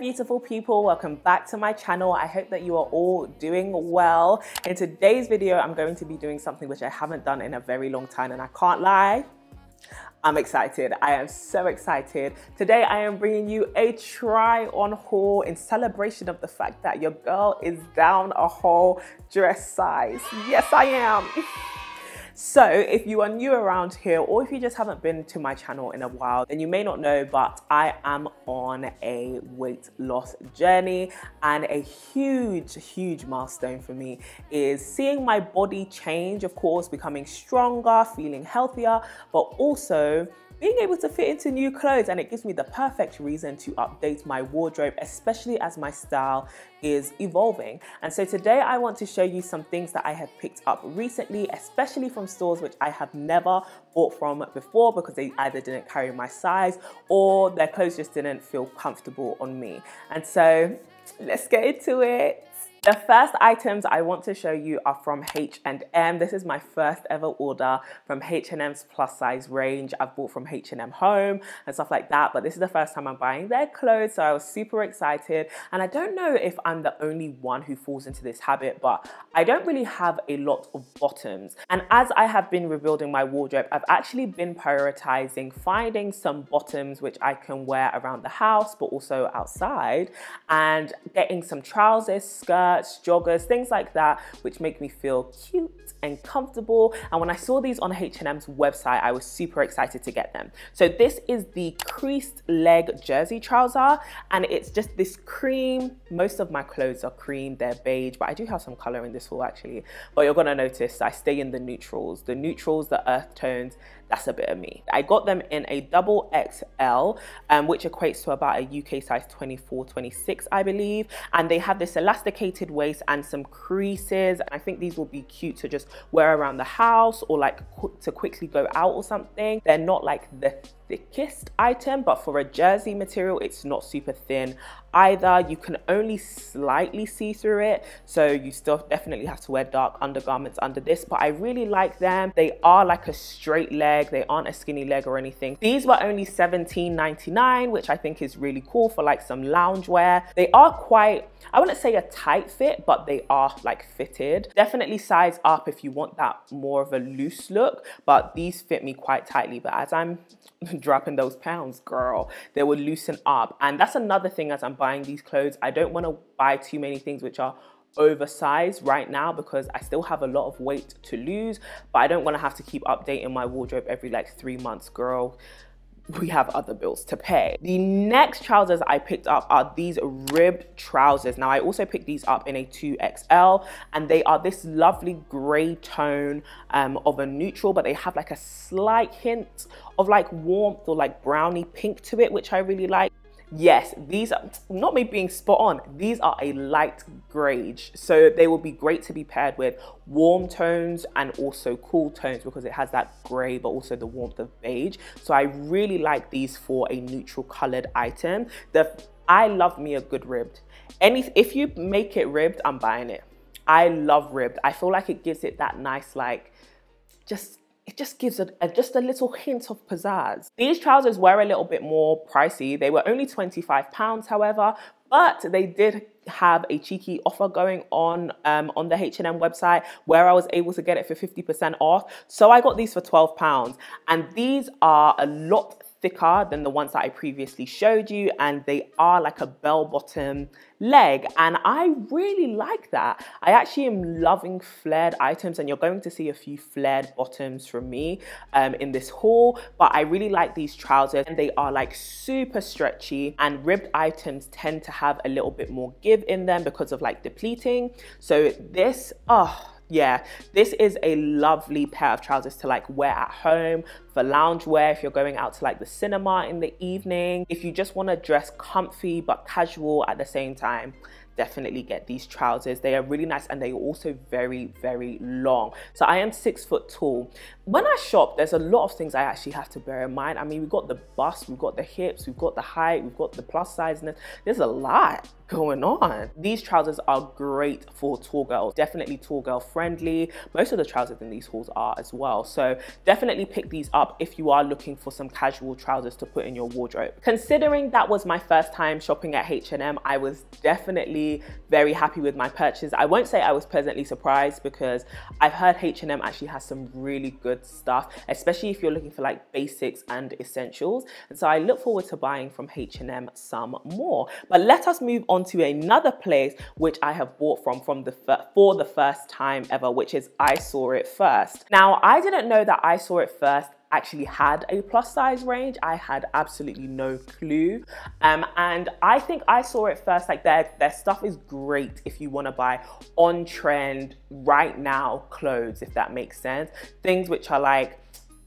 Beautiful people, welcome back to my channel. I hope that you are all doing well. In today's video, I'm going to be doing something which I haven't done in a very long time and I can't lie, I'm excited. I am so excited. Today I am bringing you a try on haul in celebration of the fact that your girl is down a whole dress size. Yes, I am. So if you are new around here or if you just haven't been to my channel in a while, then you may not know, but I am on a weight loss journey and a huge, huge milestone for me is seeing my body change, of course, becoming stronger, feeling healthier, but also being able to fit into new clothes and it gives me the perfect reason to update my wardrobe, especially as my style is evolving. And so today I want to show you some things that I have picked up recently, especially from stores which I have never bought from before because they either didn't carry my size or their clothes just didn't feel comfortable on me. And so let's get into it. The first items I want to show you are from H&M. This is my first ever order from H&M's plus size range. I've bought from H&M Home and stuff like that, but this is the first time I'm buying their clothes, so I was super excited. And I don't know if I'm the only one who falls into this habit, but I don't really have a lot of bottoms. And as I have been rebuilding my wardrobe, I've actually been prioritizing finding some bottoms which I can wear around the house, but also outside, and getting some trousers, skirts, joggers, things like that, which make me feel cute and comfortable. And when I saw these on H&M's website, I was super excited to get them. So this is the creased leg jersey trouser, and it's just this cream. Most of my clothes are cream, they're beige, but I do have some color in this haul actually. But you're gonna notice I stay in the neutrals, the neutrals, the earth tones, that's a bit of me. I got them in a double XL, um, which equates to about a UK size 24, 26, I believe. And they have this elasticated waist and some creases. I think these will be cute to just wear around the house or like qu to quickly go out or something. They're not like the thickest item, but for a jersey material, it's not super thin either. You can only slightly see through it, so you still definitely have to wear dark undergarments under this, but I really like them. They are like a straight leg, they aren't a skinny leg or anything. These were only $17.99, which I think is really cool for like some lounge wear. They are quite, I wouldn't say a tight fit, but they are like fitted. Definitely size up if you want that more of a loose look, but these fit me quite tightly. But as I'm dropping those pounds, girl. They will loosen up. And that's another thing as I'm buying these clothes. I don't want to buy too many things which are oversized right now because I still have a lot of weight to lose, but I don't want to have to keep updating my wardrobe every like three months, girl we have other bills to pay. The next trousers I picked up are these ribbed trousers. Now I also picked these up in a 2XL and they are this lovely gray tone um, of a neutral, but they have like a slight hint of like warmth or like brownie pink to it, which I really like. Yes, these are not me being spot on. These are a light grade, so they will be great to be paired with warm tones and also cool tones because it has that gray but also the warmth of beige. So I really like these for a neutral colored item. The I love me a good ribbed. Any if you make it ribbed, I'm buying it. I love ribbed. I feel like it gives it that nice like just it just gives a, a, just a little hint of pizzazz. These trousers were a little bit more pricey. They were only 25 pounds, however, but they did have a cheeky offer going on um, on the H&M website where I was able to get it for 50% off. So I got these for 12 pounds and these are a lot thicker than the ones that I previously showed you and they are like a bell bottom leg and I really like that. I actually am loving flared items and you're going to see a few flared bottoms from me um, in this haul but I really like these trousers and they are like super stretchy and ribbed items tend to have a little bit more give in them because of like depleting. So this, oh, yeah, this is a lovely pair of trousers to like wear at home, for lounge wear, if you're going out to like the cinema in the evening, if you just want to dress comfy but casual at the same time definitely get these trousers. They are really nice and they are also very, very long. So I am six foot tall. When I shop, there's a lot of things I actually have to bear in mind. I mean, we've got the bust, we've got the hips, we've got the height, we've got the plus sizeness. There's a lot going on. These trousers are great for tall girls, definitely tall girl friendly. Most of the trousers in these hauls are as well. So definitely pick these up if you are looking for some casual trousers to put in your wardrobe. Considering that was my first time shopping at H&M, I was definitely very happy with my purchase. I won't say I was pleasantly surprised because I've heard H&M actually has some really good stuff, especially if you're looking for like basics and essentials. And so I look forward to buying from H&M some more. But let us move on to another place which I have bought from from the for the first time ever, which is I Saw It First. Now, I didn't know that I Saw It First actually had a plus size range. I had absolutely no clue. Um, and I think I saw it first, like their, their stuff is great if you wanna buy on trend, right now clothes, if that makes sense. Things which are like,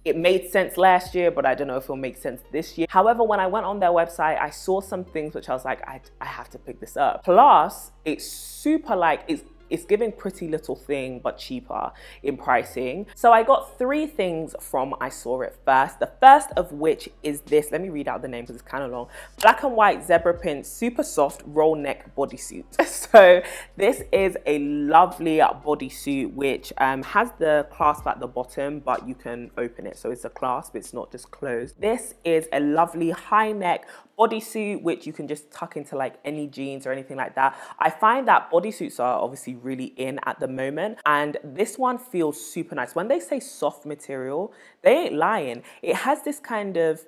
it made sense last year, but I don't know if it'll make sense this year. However, when I went on their website, I saw some things which I was like, I, I have to pick this up. Plus, it's super like, it's it's giving pretty little thing but cheaper in pricing. So I got three things from I Saw It First. The first of which is this, let me read out the name because it's kind of long. Black and white zebra print, super soft roll neck bodysuit. So this is a lovely bodysuit which um, has the clasp at the bottom but you can open it. So it's a clasp, it's not just closed. This is a lovely high neck bodysuit which you can just tuck into like any jeans or anything like that. I find that bodysuits are obviously really in at the moment and this one feels super nice. When they say soft material, they ain't lying. It has this kind of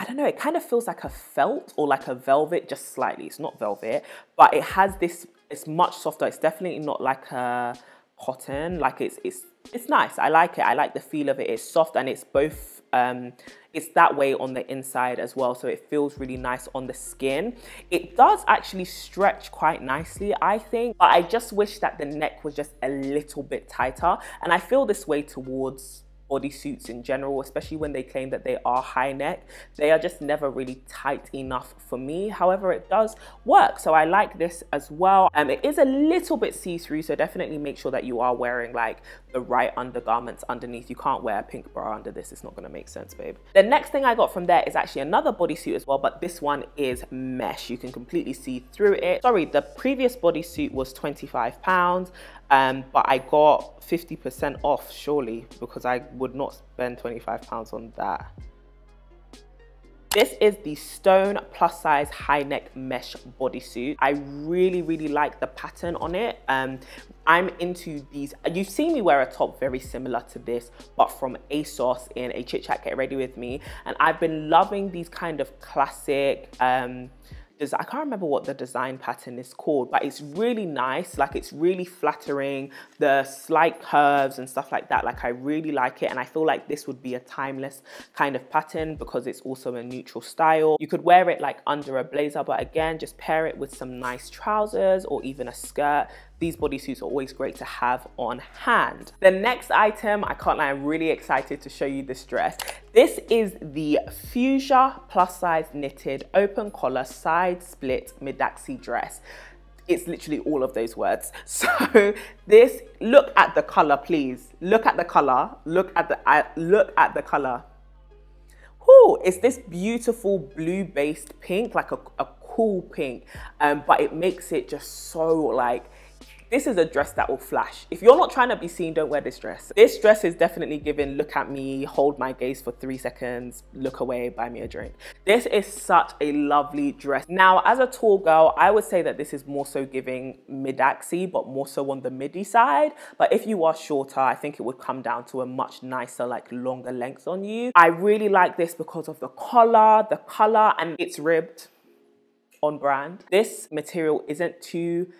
I don't know, it kind of feels like a felt or like a velvet, just slightly. It's not velvet, but it has this, it's much softer. It's definitely not like a cotton. Like it's, it's, it's nice. I like it. I like the feel of it. It's soft and it's both um, it's that way on the inside as well. So it feels really nice on the skin. It does actually stretch quite nicely, I think, but I just wish that the neck was just a little bit tighter. And I feel this way towards bodysuits in general, especially when they claim that they are high neck. They are just never really tight enough for me. However, it does work. So I like this as well. Um, it is a little bit see-through, so definitely make sure that you are wearing like the right undergarments underneath. You can't wear a pink bra under this. It's not gonna make sense, babe. The next thing I got from there is actually another bodysuit as well, but this one is mesh. You can completely see through it. Sorry, the previous bodysuit was 25 pounds. Um, but I got 50% off surely because I would not spend 25 pounds on that. This is the Stone plus size high neck mesh bodysuit. I really, really like the pattern on it. Um, I'm into these. You've seen me wear a top very similar to this, but from ASOS in a chit chat get ready with me. And I've been loving these kind of classic, um, I can't remember what the design pattern is called, but it's really nice. Like it's really flattering, the slight curves and stuff like that. Like I really like it. And I feel like this would be a timeless kind of pattern because it's also a neutral style. You could wear it like under a blazer, but again, just pair it with some nice trousers or even a skirt these bodysuits are always great to have on hand. The next item, I can't lie, I'm really excited to show you this dress. This is the Fuchsia plus size knitted open collar side split Midaxi dress it's literally all of those words. So this, look at the color, please. Look at the color. Look at the uh, look at the color. Whoo, it's this beautiful blue-based pink, like a, a cool pink, um, but it makes it just so like this is a dress that will flash. If you're not trying to be seen, don't wear this dress. This dress is definitely giving look at me, hold my gaze for three seconds, look away, buy me a drink. This is such a lovely dress. Now, as a tall girl, I would say that this is more so giving mid-axi, but more so on the midi side. But if you are shorter, I think it would come down to a much nicer, like longer length on you. I really like this because of the collar, the color, and it's ribbed on brand. This material isn't too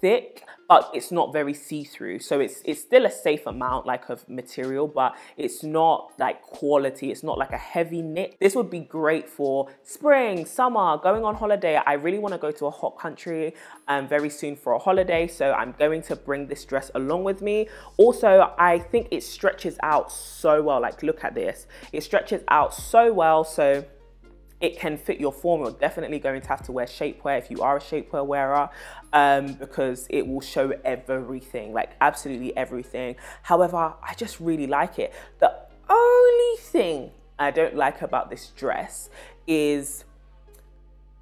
thick but it's not very see-through. So it's it's still a safe amount like of material but it's not like quality. It's not like a heavy knit. This would be great for spring summer going on holiday. I really want to go to a hot country um, very soon for a holiday so i'm going to bring this dress along with me. Also i think it stretches out so well. Like look at this. It stretches out so well so it can fit your form. You're definitely going to have to wear shapewear if you are a shapewear wearer um, because it will show everything, like absolutely everything. However, I just really like it. The only thing I don't like about this dress is,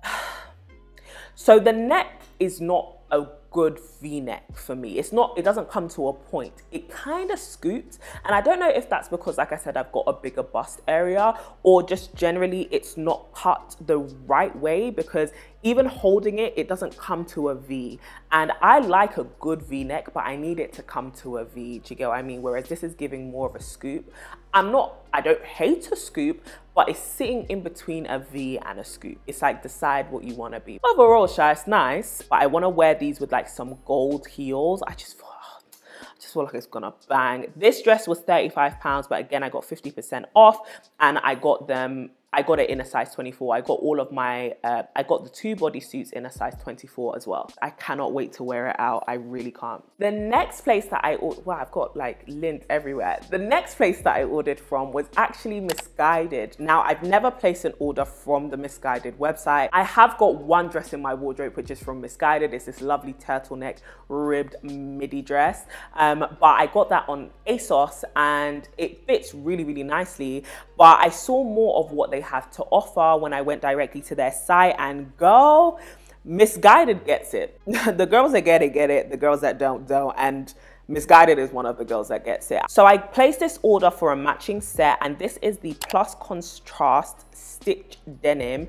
so the neck is not a good v-neck for me. It's not it doesn't come to a point. It kind of scoots and i don't know if that's because like i said i've got a bigger bust area or just generally it's not cut the right way because even holding it it doesn't come to a v. And i like a good v-neck but i need it to come to a v do you get what i mean? Whereas this is giving more of a scoop i'm not i don't hate a scoop but it's sitting in between a V and a scoop. It's like decide what you want to be. Overall, Shy, it's nice, but I want to wear these with like some gold heels. I just I just feel like it's gonna bang. This dress was 35 pounds, but again, I got 50% off and I got them I got it in a size 24. I got all of my, uh, I got the two bodysuits in a size 24 as well. I cannot wait to wear it out. I really can't. The next place that I, well, I've got like lint everywhere. The next place that I ordered from was actually Missguided. Now, I've never placed an order from the Missguided website. I have got one dress in my wardrobe, which is from Missguided. It's this lovely turtleneck ribbed midi dress. Um, but I got that on ASOS and it fits really, really nicely. But I saw more of what they have to offer when I went directly to their site and go. Missguided gets it. the girls that get it, get it. The girls that don't, don't. And Missguided is one of the girls that gets it. So I placed this order for a matching set and this is the Plus Contrast Stitch Denim.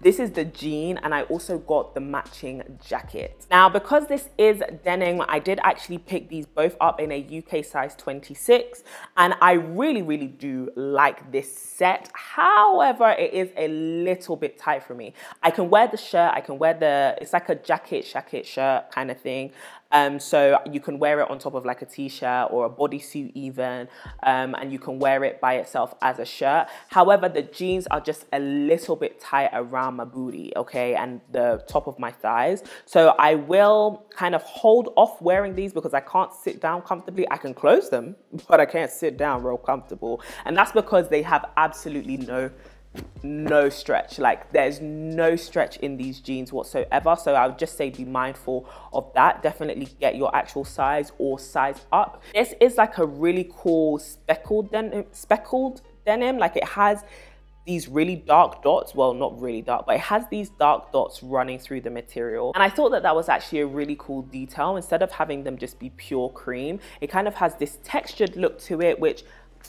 This is the jean and I also got the matching jacket. Now, because this is denim, I did actually pick these both up in a UK size 26 and I really, really do like this set. However, it is a little bit tight for me. I can wear the shirt, I can wear the, it's like a jacket, jacket shirt kind of thing. Um, so you can wear it on top of like a t-shirt or a bodysuit even, um, and you can wear it by itself as a shirt. However, the jeans are just a little bit tight around my booty, okay, and the top of my thighs. So I will kind of hold off wearing these because I can't sit down comfortably. I can close them, but I can't sit down real comfortable. And that's because they have absolutely no no stretch. Like there's no stretch in these jeans whatsoever. So i would just say be mindful of that. Definitely get your actual size or size up. This is like a really cool speckled denim speckled denim. Like it has these really dark dots. Well not really dark but it has these dark dots running through the material. And i thought that that was actually a really cool detail. Instead of having them just be pure cream it kind of has this textured look to it which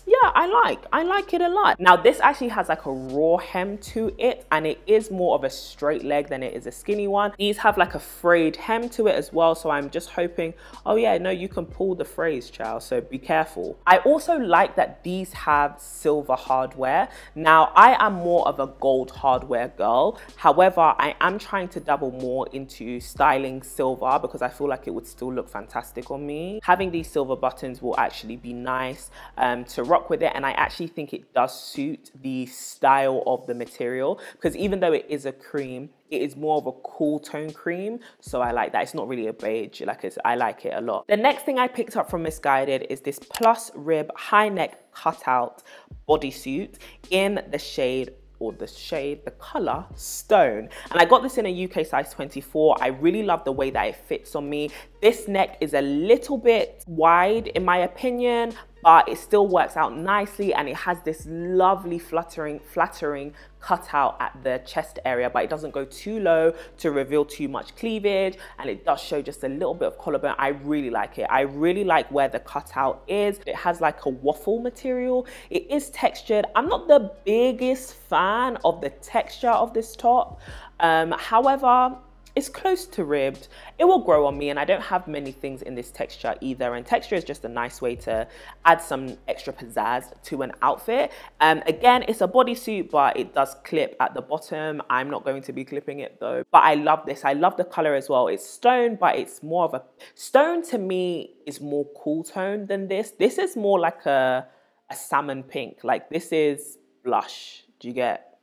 yeah, I like. I like it a lot. Now, this actually has like a raw hem to it and it is more of a straight leg than it is a skinny one. These have like a frayed hem to it as well. So I'm just hoping, oh yeah, no, you can pull the frays, child. So be careful. I also like that these have silver hardware. Now, I am more of a gold hardware girl. However, I am trying to double more into styling silver because I feel like it would still look fantastic on me. Having these silver buttons will actually be nice um, to rock with it and I actually think it does suit the style of the material because even though it is a cream it is more of a cool tone cream so I like that it's not really a beige like it's, I like it a lot the next thing I picked up from Missguided is this plus rib high neck cutout bodysuit in the shade or the shade, the color Stone. And I got this in a UK size 24. I really love the way that it fits on me. This neck is a little bit wide in my opinion, but it still works out nicely and it has this lovely fluttering, flattering cutout at the chest area, but it doesn't go too low to reveal too much cleavage and it does show just a little bit of collarbone. I really like it. I really like where the cutout is. It has like a waffle material. It is textured. I'm not the biggest fan of the texture of this top. Um, however, it's close to ribbed. It will grow on me and I don't have many things in this texture either. And texture is just a nice way to add some extra pizzazz to an outfit. Um, again, it's a bodysuit, but it does clip at the bottom. I'm not going to be clipping it though. But I love this. I love the color as well. It's stone, but it's more of a, stone to me is more cool tone than this. This is more like a, a salmon pink. Like this is blush. Do you get?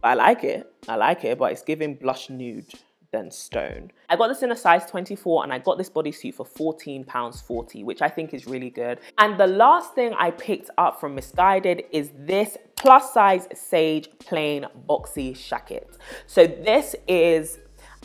But I like it. I like it, but it's giving blush nude than stone. I got this in a size 24 and I got this bodysuit for £14.40, which I think is really good. And the last thing I picked up from Missguided is this plus size Sage plain boxy shacket. So this is,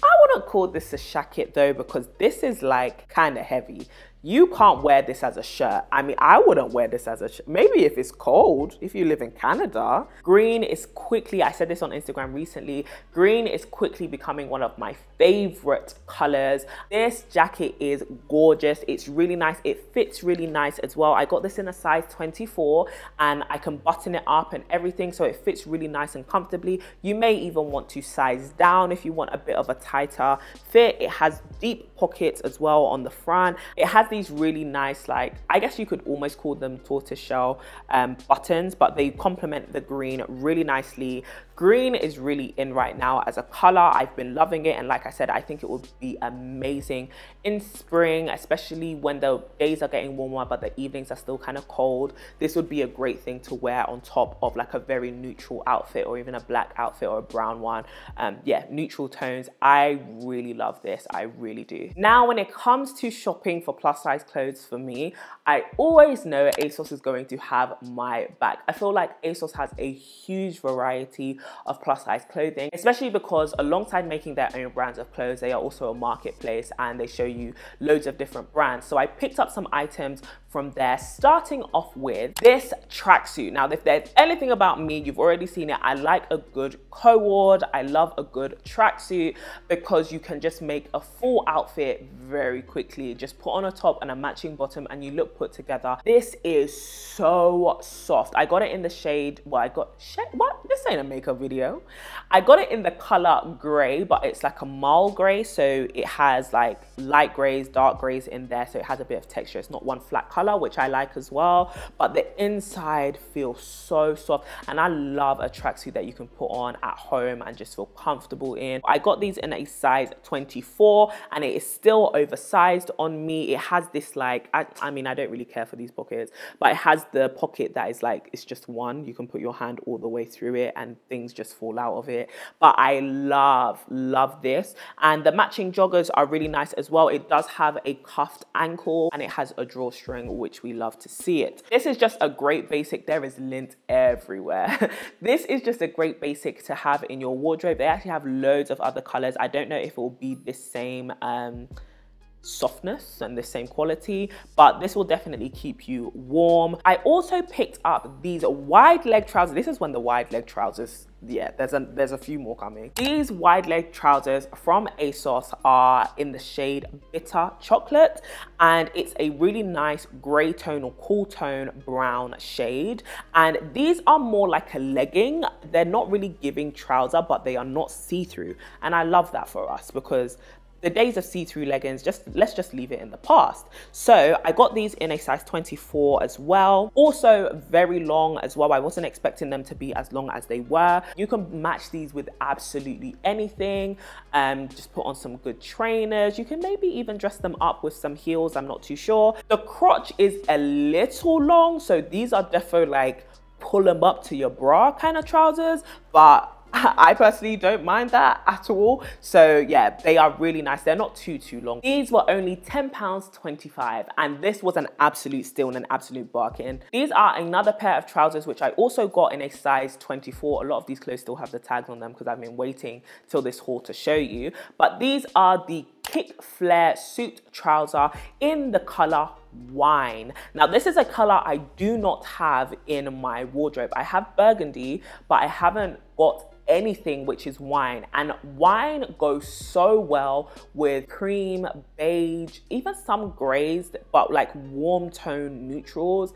I wouldn't call this a shacket though, because this is like kind of heavy You can't wear this as a shirt. I mean, I wouldn't wear this as a shirt. Maybe if it's cold, if you live in Canada. Green is quickly, I said this on Instagram recently, green is quickly becoming one of my favorite colors. This jacket is gorgeous. It's really nice. It fits really nice as well. I got this in a size 24 and I can button it up and everything so it fits really nice and comfortably. You may even want to size down if you want a bit of a tighter fit. It has deep pockets as well on the front. It has these really nice, like, I guess you could almost call them tortoiseshell um, buttons, but they complement the green really nicely. Green is really in right now as a color. I've been loving it. And like I said, I think it would be amazing in spring, especially when the days are getting warmer, but the evenings are still kind of cold. This would be a great thing to wear on top of like a very neutral outfit or even a black outfit or a brown one. Um, yeah, neutral tones. I really love this. I really do. Now, when it comes to shopping for plus size clothes for me, I always know ASOS is going to have my back. I feel like ASOS has a huge variety of plus size clothing, especially because alongside making their own brands of clothes, they are also a marketplace and they show you loads of different brands. So I picked up some items from there, starting off with this tracksuit. Now, if there's anything about me, you've already seen it. I like a good cord. I love a good tracksuit because you can just make a full outfit very quickly. Just put on a top and a matching bottom and you look put together. This is so soft. I got it in the shade, well, I got, shade, what? This ain't a makeup video. I got it in the color gray, but it's like a marl gray. So it has like light grays, dark grays in there. So it has a bit of texture. It's not one flat color color, which I like as well. But the inside feels so soft. And I love a tracksuit that you can put on at home and just feel comfortable in. I got these in a size 24 and it is still oversized on me. It has this like, I, I mean, I don't really care for these pockets, but it has the pocket that is like, it's just one. You can put your hand all the way through it and things just fall out of it. But I love, love this. And the matching joggers are really nice as well. It does have a cuffed ankle and it has a drawstring which we love to see it. This is just a great basic. There is lint everywhere. this is just a great basic to have in your wardrobe. They actually have loads of other colors. I don't know if it will be the same um, softness and the same quality, but this will definitely keep you warm. I also picked up these wide leg trousers. This is when the wide leg trousers, yeah, there's a, there's a few more coming. These wide leg trousers from ASOS are in the shade Bitter Chocolate, and it's a really nice gray tone or cool tone brown shade. And these are more like a legging. They're not really giving trouser, but they are not see-through. And I love that for us because the days of see-through leggings, just let's just leave it in the past. So I got these in a size 24 as well. Also very long as well. I wasn't expecting them to be as long as they were. You can match these with absolutely anything. Um, just put on some good trainers. You can maybe even dress them up with some heels. I'm not too sure. The crotch is a little long. So these are defo like pull them up to your bra kind of trousers, but I personally don't mind that at all. So yeah, they are really nice. They're not too, too long. These were only £10.25 and this was an absolute steal and an absolute bargain. These are another pair of trousers which I also got in a size 24. A lot of these clothes still have the tags on them because I've been waiting till this haul to show you. But these are the kick flare suit trouser in the color wine. Now this is a color I do not have in my wardrobe. I have burgundy, but I haven't got anything which is wine. And wine goes so well with cream, beige, even some grays, but like warm tone neutrals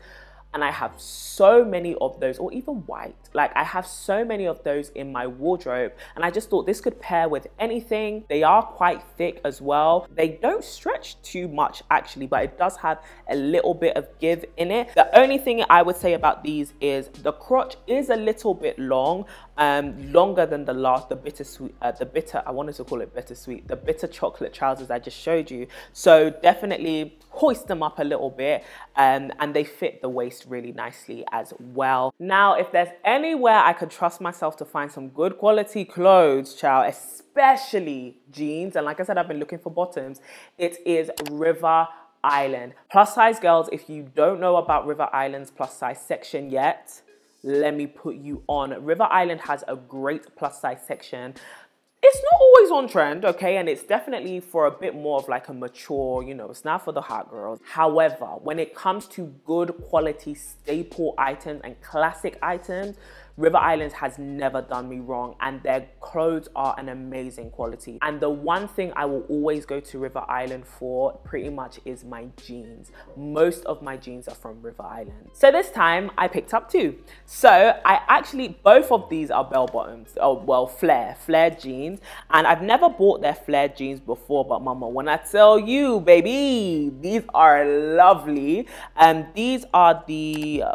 and I have so many of those, or even white. Like I have so many of those in my wardrobe, and I just thought this could pair with anything. They are quite thick as well. They don't stretch too much actually, but it does have a little bit of give in it. The only thing I would say about these is the crotch is a little bit long, um, longer than the last, the bittersweet, uh, the bitter, I wanted to call it bittersweet, the bitter chocolate trousers I just showed you. So definitely hoist them up a little bit um, and they fit the waist really nicely as well. Now, if there's anywhere I could trust myself to find some good quality clothes, child, especially jeans, and like I said, I've been looking for bottoms, it is River Island. Plus size girls, if you don't know about River Island's plus size section yet, let me put you on. River Island has a great plus size section it's not always on trend, okay? And it's definitely for a bit more of like a mature, you know, it's not for the hot girls. However, when it comes to good quality staple items and classic items, River Islands has never done me wrong and their clothes are an amazing quality. And the one thing I will always go to River Island for pretty much is my jeans. Most of my jeans are from River Island. So this time I picked up two. So I actually, both of these are bell bottoms, oh well, flare, flare jeans. And I've never bought their flare jeans before, but mama, when I tell you, baby, these are lovely. And these are the, uh,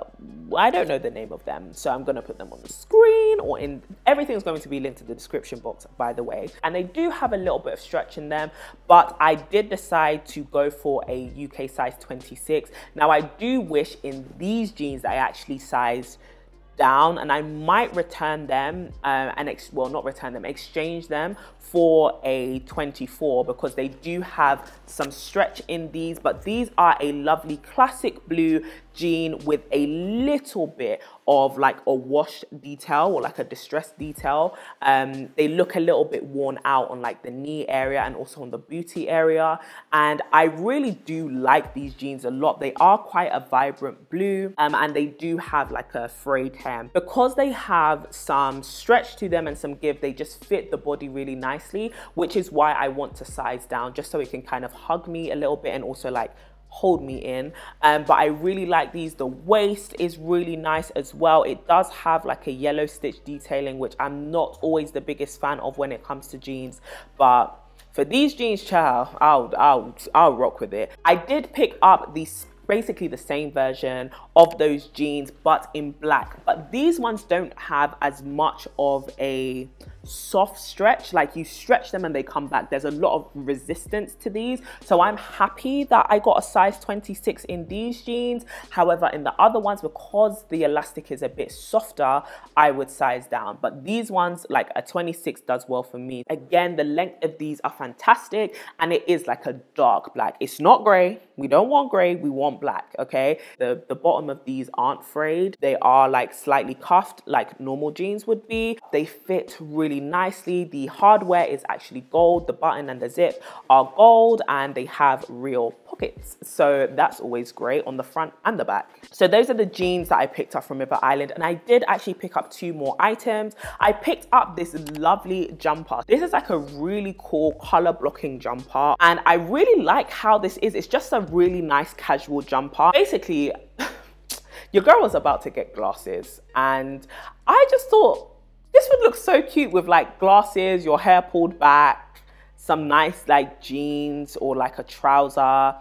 I don't know the name of them, so I'm gonna put them on the screen or in everything's going to be linked to the description box, by the way. And they do have a little bit of stretch in them, but I did decide to go for a UK size 26. Now I do wish in these jeans I actually sized down and I might return them uh, and ex- well not return them exchange them for a 24 because they do have some stretch in these but these are a lovely classic blue jean with a little bit of like a wash detail or like a distressed detail. Um, they look a little bit worn out on like the knee area and also on the booty area. And I really do like these jeans a lot. They are quite a vibrant blue um, and they do have like a frayed hem. Because they have some stretch to them and some give, they just fit the body really nicely, which is why I want to size down just so it can kind of hug me a little bit and also like hold me in. Um, but I really like these. The waist is really nice as well. It does have like a yellow stitch detailing which I'm not always the biggest fan of when it comes to jeans. But for these jeans child I'll, I'll, I'll rock with it. I did pick up these basically the same version of those jeans but in black. But these ones don't have as much of a soft stretch like you stretch them and they come back. There's a lot of resistance to these. So i'm happy that i got a size 26 in these jeans. However in the other ones because the elastic is a bit softer i would size down. But these ones like a 26 does well for me. Again the length of these are fantastic and it is like a dark black. It's not gray. We don't want gray. We want black okay? The the bottom of these aren't frayed. They are like slightly cuffed like normal jeans would be. They fit really really nicely. The hardware is actually gold. The button and the zip are gold and they have real pockets. So that's always great on the front and the back. So those are the jeans that I picked up from River Island and I did actually pick up two more items. I picked up this lovely jumper. This is like a really cool color blocking jumper and I really like how this is. It's just a really nice casual jumper. Basically, your girl was about to get glasses and I just thought this would look so cute with like glasses, your hair pulled back, some nice like jeans or like a trouser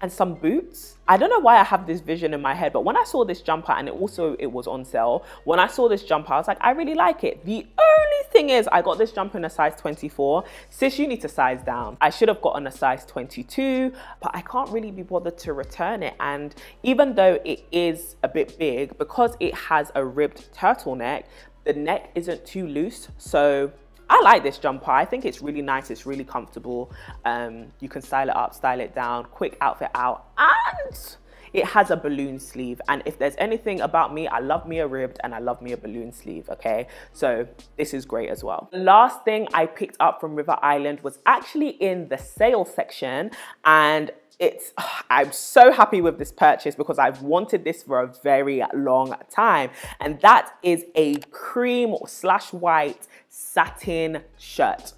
and some boots. I don't know why I have this vision in my head, but when I saw this jumper and it also it was on sale, when I saw this jumper, I was like, I really like it. The only thing is I got this jumper in a size 24. Sis, you need to size down. I should have gotten a size 22, but I can't really be bothered to return it. And even though it is a bit big, because it has a ribbed turtleneck, the neck isn't too loose, so I like this jumper. I think it's really nice. It's really comfortable. Um, you can style it up, style it down, quick outfit out, and it has a balloon sleeve. And if there's anything about me, I love me a ribbed and I love me a balloon sleeve, okay? So this is great as well. The last thing I picked up from River Island was actually in the sale section and it's i'm so happy with this purchase because i've wanted this for a very long time. And that is a cream slash white satin shirt.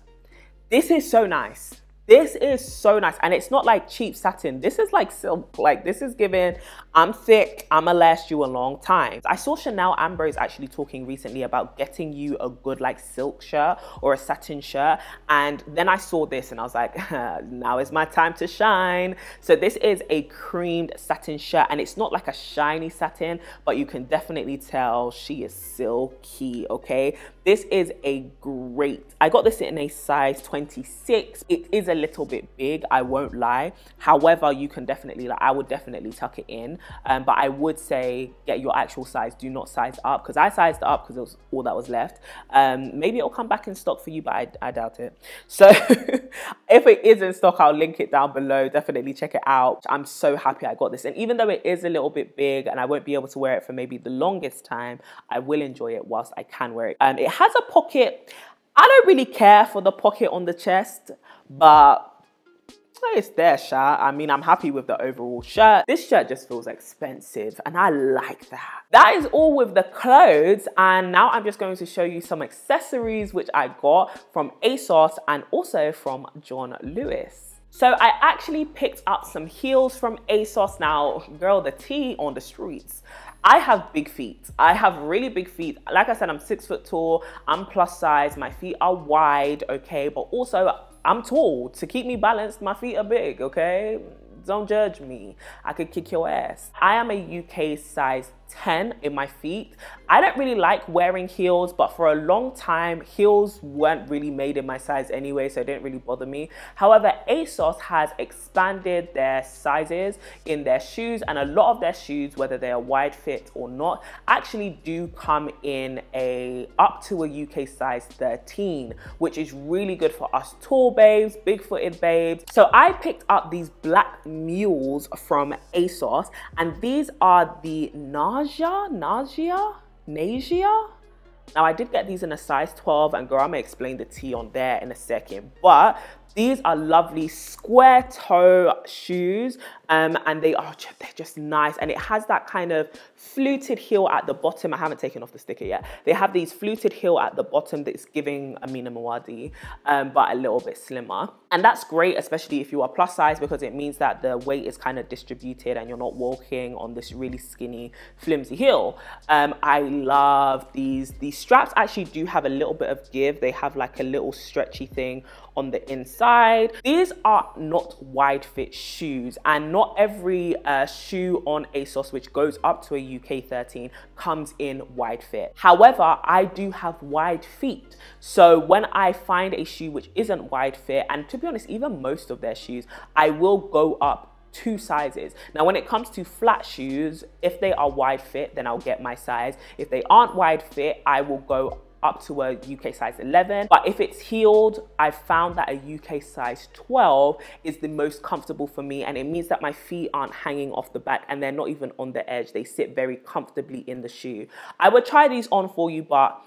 This is so nice this is so nice. And it's not like cheap satin. This is like silk. Like this is given, I'm thick, I'ma last you a long time. I saw Chanel Ambrose actually talking recently about getting you a good like silk shirt or a satin shirt. And then I saw this and I was like, now is my time to shine. So this is a creamed satin shirt and it's not like a shiny satin, but you can definitely tell she is silky, okay? This is a great, I got this in a size 26. It is a little bit big, I won't lie. However, you can definitely, like, I would definitely tuck it in. Um, but I would say get your actual size. Do not size up because I sized up because it was all that was left. Um, maybe it'll come back in stock for you, but I, I doubt it. So if it is in stock, I'll link it down below. Definitely check it out. I'm so happy I got this. And even though it is a little bit big and I won't be able to wear it for maybe the longest time, I will enjoy it whilst I can wear it. Um, it has a pocket. I don't really care for the pocket on the chest, but it's their shirt. I mean, I'm happy with the overall shirt. This shirt just feels expensive and I like that. That is all with the clothes. And now I'm just going to show you some accessories which I got from ASOS and also from John Lewis. So I actually picked up some heels from ASOS. Now, girl, the tea on the streets. I have big feet. I have really big feet. Like I said, I'm six foot tall. I'm plus size. My feet are wide, okay? But also, I'm tall. To keep me balanced, my feet are big, okay? Don't judge me. I could kick your ass. I am a UK size 10 in my feet. I don't really like wearing heels, but for a long time, heels weren't really made in my size anyway, so it didn't really bother me. However, ASOS has expanded their sizes in their shoes, and a lot of their shoes, whether they are wide fit or not, actually do come in a up to a UK size 13, which is really good for us tall babes, big footed babes. So I picked up these black mules from ASOS, and these are the Nasia, Nasia, Nasia. Now I did get these in a size 12 and girl, I'm gonna explain the tea on there in a second, but these are lovely square toe shoes um, and they are just, they're just nice. And it has that kind of fluted heel at the bottom. I haven't taken off the sticker yet. They have these fluted heel at the bottom that's giving Amina Muaddi, um, but a little bit slimmer. And that's great, especially if you are plus size because it means that the weight is kind of distributed and you're not walking on this really skinny, flimsy heel. Um, I love these. These straps actually do have a little bit of give. They have like a little stretchy thing on the inside. These are not wide fit shoes and not every uh, shoe on ASOS which goes up to a UK 13 comes in wide fit. However, I do have wide feet. So when I find a shoe which isn't wide fit, and to be honest, even most of their shoes, I will go up two sizes. Now, when it comes to flat shoes, if they are wide fit, then I'll get my size. If they aren't wide fit, I will go up to a UK size 11. But if it's heeled, I've found that a UK size 12 is the most comfortable for me. And it means that my feet aren't hanging off the back and they're not even on the edge. They sit very comfortably in the shoe. I would try these on for you, but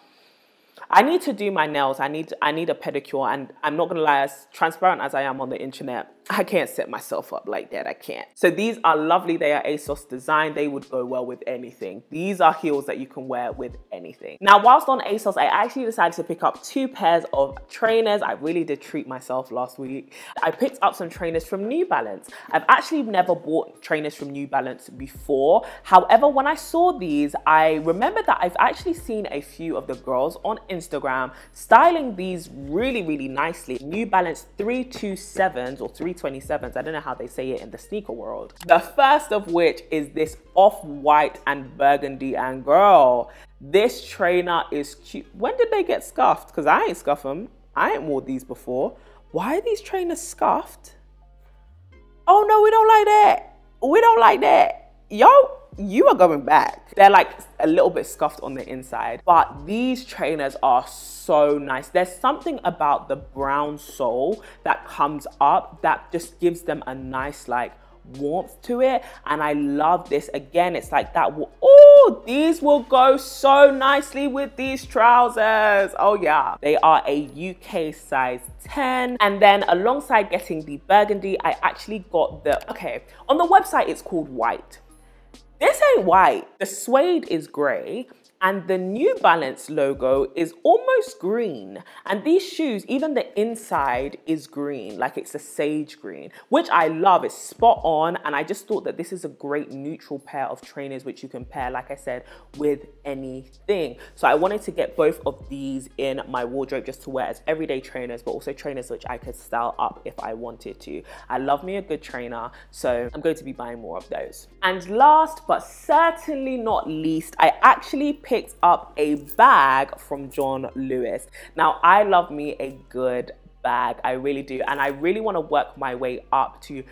I need to do my nails. I need I need a pedicure and I'm not gonna lie, as transparent as I am on the internet, I can't set myself up like that. I can't. So these are lovely. They are ASOS design. They would go well with anything. These are heels that you can wear with anything. Now, whilst on ASOS, I actually decided to pick up two pairs of trainers. I really did treat myself last week. I picked up some trainers from New Balance. I've actually never bought trainers from New Balance before. However, when I saw these, I remember that I've actually seen a few of the girls on Instagram styling these really, really nicely. New Balance 327s or 3 327s. I don't know how they say it in the sneaker world. The first of which is this off-white and burgundy. And girl, this trainer is cute. When did they get scuffed? Because I ain't scuff them. I ain't wore these before. Why are these trainers scuffed? Oh no, we don't like that. We don't like that. Yo, you are going back. They're like a little bit scuffed on the inside, but these trainers are so nice. There's something about the brown sole that comes up that just gives them a nice like warmth to it and I love this again it's like that oh these will go so nicely with these trousers oh yeah they are a UK size 10 and then alongside getting the burgundy I actually got the okay on the website it's called white this ain't white. The suede is gray and the New Balance logo is almost green. And these shoes, even the inside is green, like it's a sage green, which I love. It's spot on. And I just thought that this is a great neutral pair of trainers, which you can pair, like I said, with anything. So I wanted to get both of these in my wardrobe just to wear as everyday trainers, but also trainers which I could style up if I wanted to. I love me a good trainer, so I'm going to be buying more of those. And last, but certainly not least, I actually picked up a bag from John Lewis. Now, I love me a good bag. I really do. And I really want to work my way up to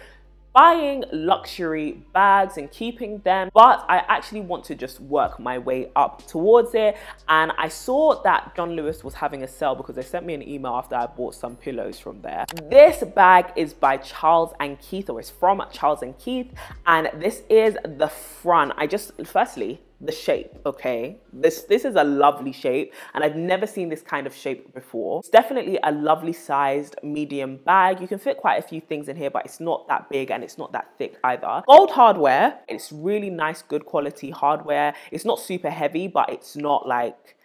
buying luxury bags and keeping them, but I actually want to just work my way up towards it. And I saw that John Lewis was having a sale because they sent me an email after I bought some pillows from there. This bag is by Charles and Keith, or it's from Charles and Keith, and this is the front. I just, firstly, the shape, okay? This this is a lovely shape and I've never seen this kind of shape before. It's definitely a lovely sized medium bag. You can fit quite a few things in here, but it's not that big and it's not that thick either. Gold hardware, it's really nice, good quality hardware. It's not super heavy, but it's not like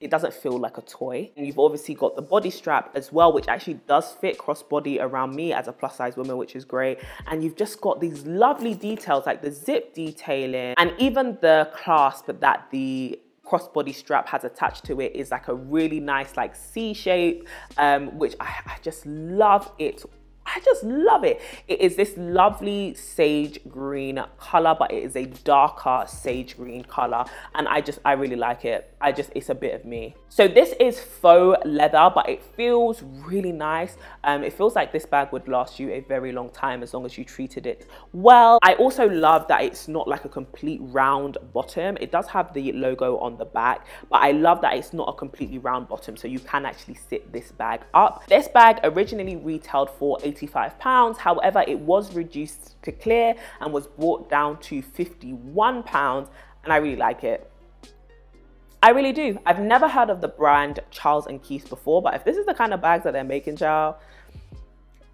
it doesn't feel like a toy. And you've obviously got the body strap as well, which actually does fit crossbody around me as a plus size woman, which is great. And you've just got these lovely details like the zip detailing and even the clasp that the crossbody strap has attached to it is like a really nice like C shape, um, which I, I just love it I just love it. It is this lovely sage green color, but it is a darker sage green color. And I just, I really like it. I just, it's a bit of me. So this is faux leather, but it feels really nice. Um, it feels like this bag would last you a very long time as long as you treated it well. I also love that it's not like a complete round bottom. It does have the logo on the back, but I love that it's not a completely round bottom. So you can actually sit this bag up. This bag originally retailed for 85 pounds. However, it was reduced to clear and was brought down to 51 pounds. And I really like it. I really do. I've never heard of the brand Charles and Keith before, but if this is the kind of bags that they're making, child,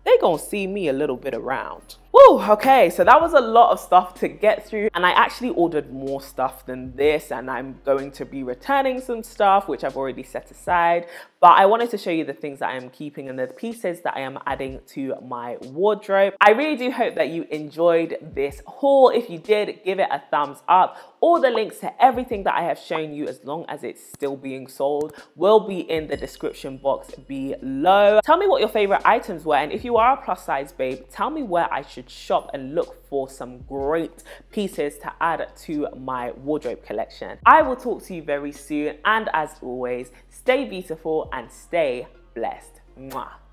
they're gonna see me a little bit around. Woo, okay, so that was a lot of stuff to get through and I actually ordered more stuff than this and I'm going to be returning some stuff which I've already set aside. But I wanted to show you the things that I am keeping and the pieces that I am adding to my wardrobe. I really do hope that you enjoyed this haul. If you did, give it a thumbs up. All the links to everything that I have shown you as long as it's still being sold will be in the description box below. Tell me what your favorite items were and if you are a plus size babe, tell me where I should shop and look for some great pieces to add to my wardrobe collection. I will talk to you very soon and as always, stay beautiful and stay blessed. Mwah.